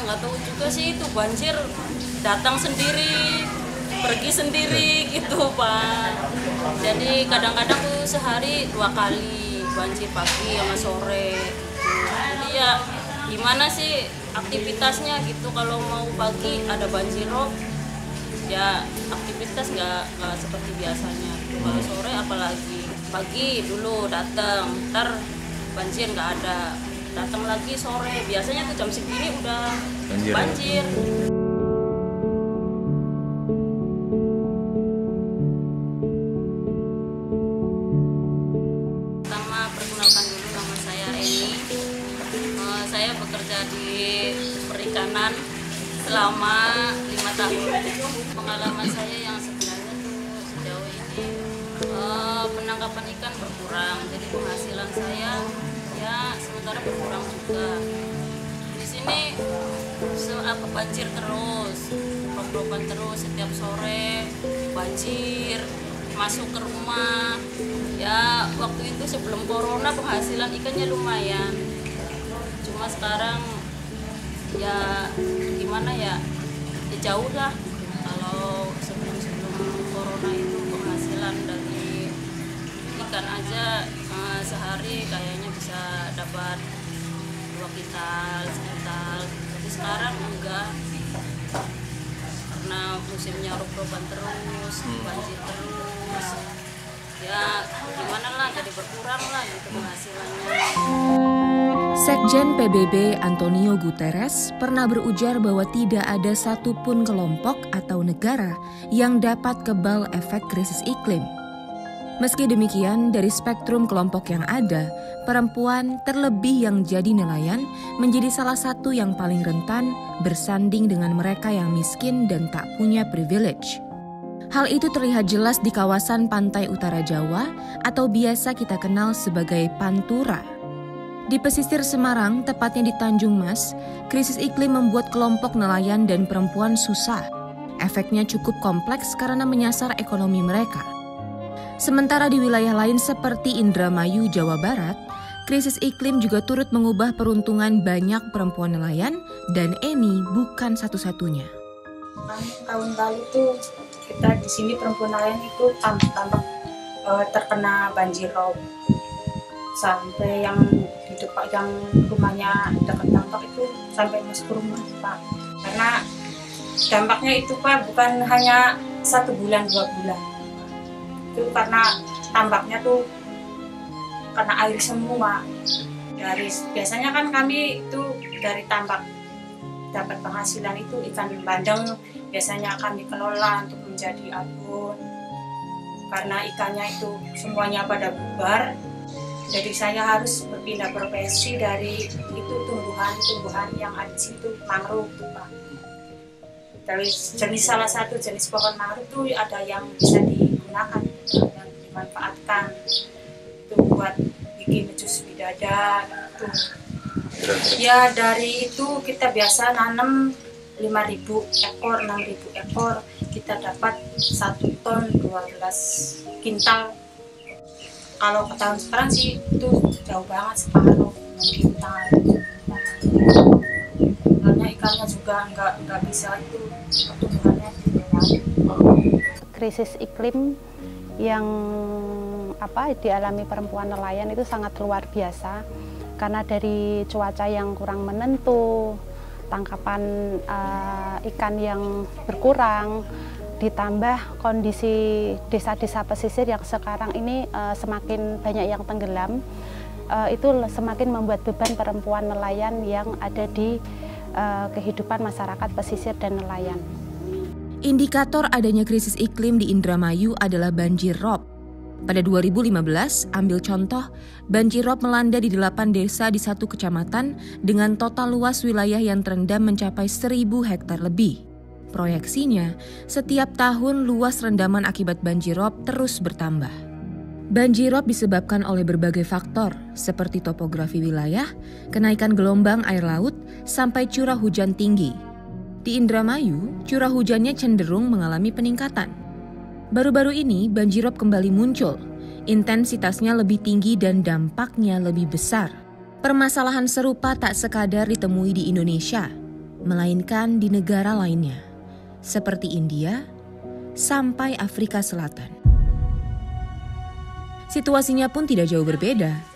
nggak tahu juga sih itu banjir datang sendiri pergi sendiri gitu pak. Jadi kadang-kadang tuh sehari dua kali banjir pagi sama sore jadi ya gimana sih aktivitasnya gitu? Kalau mau pagi ada banjir rob ya aktivitas nggak nggak seperti biasanya. Kalau sore apalagi pagi dulu datang ntar banjir nggak ada datang lagi sore biasanya tuh jam segini udah Banjir. banjir. Pertama perkenalkan dulu nama saya Eni. Eh, saya bekerja di perikanan selama lima tahun. Pengalaman saya yang sebenarnya tuh sejauh ini eh, penangkapan ikan berkurang, jadi penghasilan saya ya sementara berkurang juga. Di sini apa banjir terus, rob-roban terus setiap sore banjir masuk ke rumah. Ya waktu itu sebelum corona penghasilan ikannya lumayan. Cuma sekarang ya gimana ya, ya jauh lah. Kalau sebelum sebelum corona itu penghasilan dari ikan aja sehari kayaknya bisa dapat dua kintal sekintal. Tapi sekarang enggak. Karena musimnya rob-roban terus banjir terus. Ya gimana lah jadi berkurang lah gitu penghasilannya. Sekjen PBB Antonio Guterres pernah berujar bahwa tidak ada satupun kelompok atau negara yang dapat kebal efek krisis iklim. Meski demikian, dari spektrum kelompok yang ada, perempuan terlebih yang jadi nelayan menjadi salah satu yang paling rentan bersanding dengan mereka yang miskin dan tak punya privilege. Hal itu terlihat jelas di kawasan pantai utara Jawa atau biasa kita kenal sebagai Pantura. Di pesisir Semarang, tepatnya di Tanjung Mas, krisis iklim membuat kelompok nelayan dan perempuan susah. Efeknya cukup kompleks karena menyasar ekonomi mereka. Sementara di wilayah lain seperti Indramayu, Jawa Barat, krisis iklim juga turut mengubah peruntungan banyak perempuan nelayan dan Eni bukan satu-satunya. Kan tahun lalu tuh kita di sini perempuan nelayan itu tampak eh, terkena banjir rob sampai yang depan yang rumahnya dekat tampak itu sampai masuk ke rumah pak. Karena dampaknya itu pak bukan hanya satu bulan dua bulan itu karena tambaknya tuh karena air semua. Dari biasanya kan kami itu dari tambak dapat penghasilan itu ikan bandeng biasanya kami kelola untuk menjadi abon karena ikannya itu semuanya pada bubar jadi saya harus berpindah profesi dari itu tumbuhan-tumbuhan yang ada di situ mangrove tuh pak. Dari jenis salah satu jenis pohon mangrove itu ada yang bisa digunakan yang dimanfaatkan itu buat bikin jus bidadar itu Kira-kira. Ya dari itu kita biasa nanam 5.000 ekor, 6.000 ekor, kita dapat 1 ton 12 kintal. Kalau ke tahun sekarang sih itu jauh banget separuh kintal. Karena ikannya juga nggak nggak bisa itu pertumbuhannya krisis iklim yang apa dialami perempuan nelayan itu sangat luar biasa karena dari cuaca yang kurang menentu, tangkapan eh, ikan yang berkurang, ditambah kondisi desa-desa pesisir yang sekarang ini eh, semakin banyak yang tenggelam, eh, itu semakin membuat beban perempuan nelayan yang ada di eh, kehidupan masyarakat pesisir dan nelayan. Indikator adanya krisis iklim di Indramayu adalah banjir rob. Pada 2015, ambil contoh, banjir rob melanda di 8 desa di satu kecamatan dengan total luas wilayah yang terendam mencapai 1000 hektar lebih. Proyeksinya, setiap tahun luas rendaman akibat banjir rob terus bertambah. Banjir rob disebabkan oleh berbagai faktor, seperti topografi wilayah, kenaikan gelombang air laut, sampai curah hujan tinggi, di Indramayu, curah hujannya cenderung mengalami peningkatan. Baru-baru ini, banjirop kembali muncul. Intensitasnya lebih tinggi dan dampaknya lebih besar. Permasalahan serupa tak sekadar ditemui di Indonesia. melainkan di negara lainnya, seperti India sampai Afrika Selatan. Situasinya pun tidak jauh berbeda.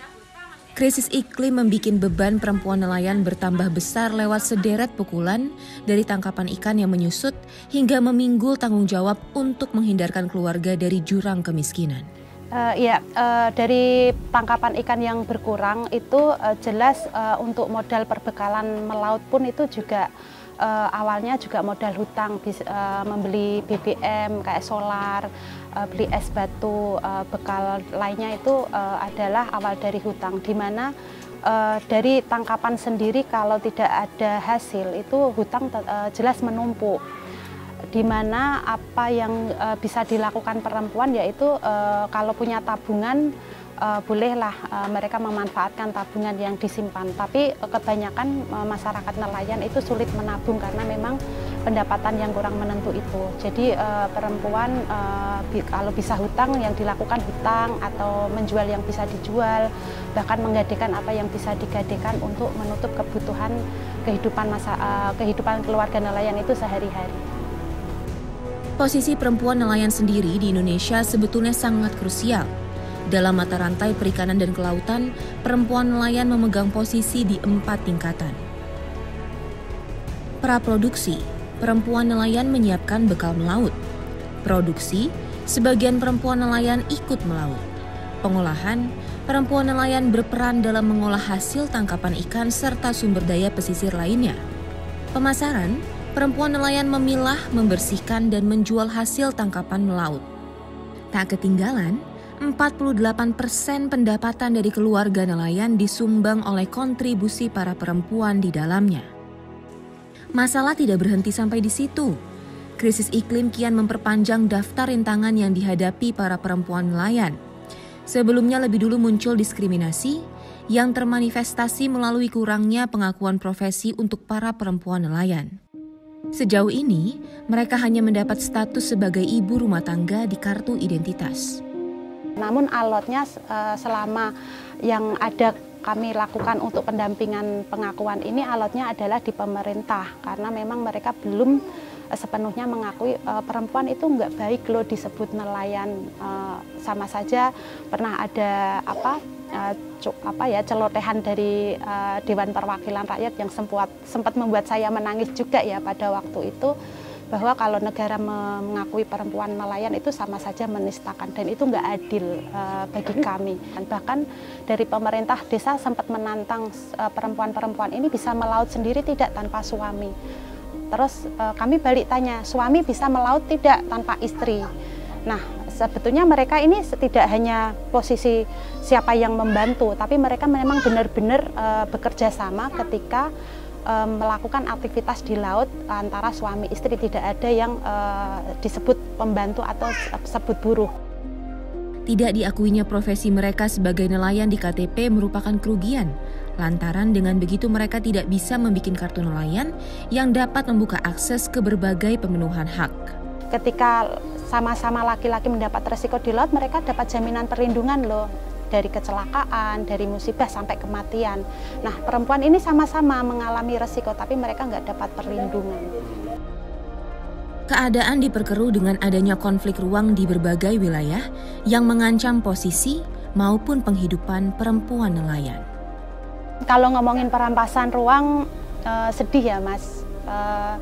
Krisis iklim membuat beban perempuan nelayan bertambah besar lewat sederet pukulan dari tangkapan ikan yang menyusut hingga meminggul tanggung jawab untuk menghindarkan keluarga dari jurang kemiskinan. Uh, ya, uh, dari tangkapan ikan yang berkurang itu uh, jelas uh, untuk modal perbekalan melaut pun itu juga uh, awalnya juga modal hutang, bis, uh, membeli BBM kayak solar, uh, beli es batu, uh, bekal lainnya itu uh, adalah awal dari hutang, di mana uh, dari tangkapan sendiri kalau tidak ada hasil itu hutang uh, jelas menumpuk di mana apa yang uh, bisa dilakukan perempuan yaitu uh, kalau punya tabungan uh, bolehlah uh, mereka memanfaatkan tabungan yang disimpan. Tapi uh, kebanyakan uh, masyarakat nelayan itu sulit menabung karena memang pendapatan yang kurang menentu itu. Jadi uh, perempuan uh, kalau bisa hutang yang dilakukan hutang atau menjual yang bisa dijual, bahkan menggadekan apa yang bisa digadekan untuk menutup kebutuhan kehidupan masa uh, kehidupan keluarga nelayan itu sehari-hari. Posisi perempuan nelayan sendiri di Indonesia sebetulnya sangat krusial dalam mata rantai perikanan dan kelautan, perempuan nelayan memegang posisi di empat tingkatan. Praproduksi, perempuan nelayan menyiapkan bekal melaut. Produksi, sebagian perempuan nelayan ikut melaut. Pengolahan, perempuan nelayan berperan dalam mengolah hasil tangkapan ikan serta sumber daya pesisir lainnya. Pemasaran, perempuan nelayan memilah, membersihkan, dan menjual hasil tangkapan melaut. Tak ketinggalan, 48 persen pendapatan dari keluarga nelayan disumbang oleh kontribusi para perempuan di dalamnya. Masalah tidak berhenti sampai di situ. Krisis iklim kian memperpanjang daftar rintangan yang dihadapi para perempuan nelayan. Sebelumnya lebih dulu muncul diskriminasi yang termanifestasi melalui kurangnya pengakuan profesi untuk para perempuan nelayan. Sejauh ini, mereka hanya mendapat status sebagai ibu rumah tangga di kartu identitas. Namun alotnya uh, selama yang ada kami lakukan untuk pendampingan pengakuan ini alotnya adalah di pemerintah. Karena memang mereka belum uh, sepenuhnya mengakui uh, perempuan itu nggak baik loh disebut nelayan. Uh, sama saja pernah ada apa uh, apa ya celotehan dari uh, Dewan Perwakilan Rakyat yang sempat sempat membuat saya menangis juga ya pada waktu itu bahwa kalau negara mengakui perempuan nelayan itu sama saja menistakan dan itu nggak adil uh, bagi kami. Dan bahkan dari pemerintah desa sempat menantang uh, perempuan-perempuan ini bisa melaut sendiri tidak tanpa suami. Terus uh, kami balik tanya, suami bisa melaut tidak tanpa istri? Nah, sebetulnya mereka ini tidak hanya posisi siapa yang membantu, tapi mereka memang benar-benar uh, bekerja sama ketika melakukan aktivitas di laut antara suami istri tidak ada yang uh, disebut pembantu atau sebut buruh. Tidak diakuinya profesi mereka sebagai nelayan di KTP merupakan kerugian. Lantaran dengan begitu mereka tidak bisa membuat kartu nelayan yang dapat membuka akses ke berbagai pemenuhan hak. Ketika sama-sama laki-laki mendapat resiko di laut, mereka dapat jaminan perlindungan loh dari kecelakaan, dari musibah sampai kematian. Nah, perempuan ini sama-sama mengalami resiko, tapi mereka nggak dapat perlindungan. Keadaan diperkeruh dengan adanya konflik ruang di berbagai wilayah yang mengancam posisi maupun penghidupan perempuan nelayan. Kalau ngomongin perampasan ruang, eh, sedih ya, Mas. Eh,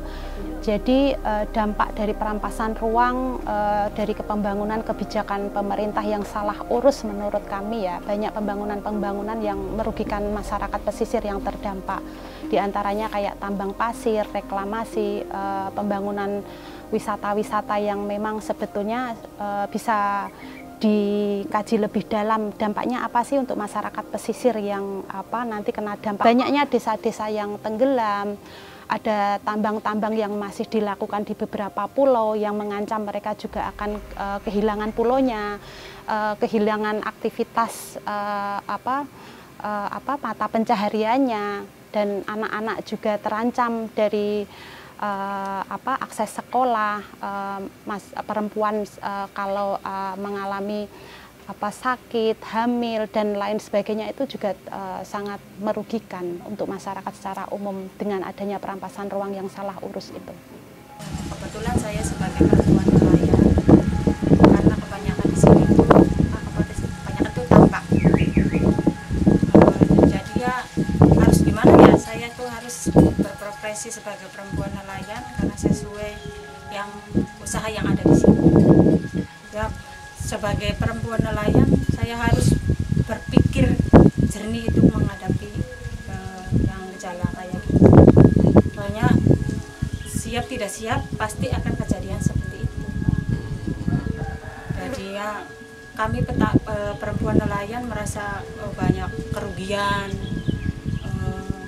jadi uh, dampak dari perampasan ruang uh, dari kepembangunan kebijakan pemerintah yang salah urus menurut kami ya banyak pembangunan-pembangunan yang merugikan masyarakat pesisir yang terdampak. Di antaranya kayak tambang pasir, reklamasi, uh, pembangunan wisata-wisata yang memang sebetulnya uh, bisa dikaji lebih dalam. Dampaknya apa sih untuk masyarakat pesisir yang apa nanti kena dampak? Banyaknya desa-desa yang tenggelam ada tambang-tambang yang masih dilakukan di beberapa pulau yang mengancam mereka juga akan uh, kehilangan pulaunya, uh, kehilangan aktivitas uh, apa uh, apa mata pencahariannya dan anak-anak juga terancam dari uh, apa akses sekolah uh, mas perempuan uh, kalau uh, mengalami apa sakit, hamil dan lain sebagainya itu juga uh, sangat merugikan untuk masyarakat secara umum dengan adanya perampasan ruang yang salah urus itu. Kebetulan saya sebagai perempuan nelayan karena kebanyakan di sini itu ah, kebanyakan itu tampak. Uh, jadi ya harus gimana ya saya tuh harus berprofesi sebagai perempuan nelayan karena sesuai yang usaha yang ada di sini. Ya sebagai perempuan nelayan saya harus berpikir jernih itu menghadapi uh, yang gejala kayak gitu. Soalnya siap tidak siap pasti akan kejadian seperti itu. Jadi ya kami peta, uh, perempuan nelayan merasa uh, banyak kerugian uh,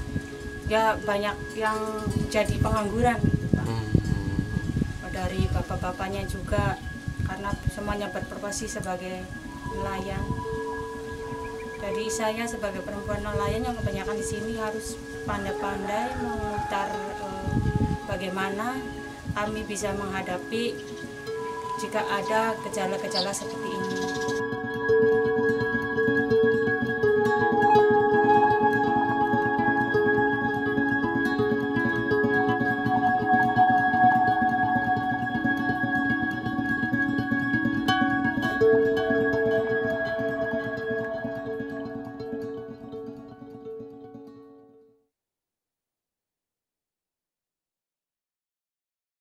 ya banyak yang jadi pengangguran. Hmm. dari bapak-bapaknya juga karena semuanya berprofesi sebagai nelayan. Jadi saya sebagai perempuan nelayan yang kebanyakan di sini harus pandai-pandai memutar eh, bagaimana kami bisa menghadapi jika ada gejala-gejala seperti ini.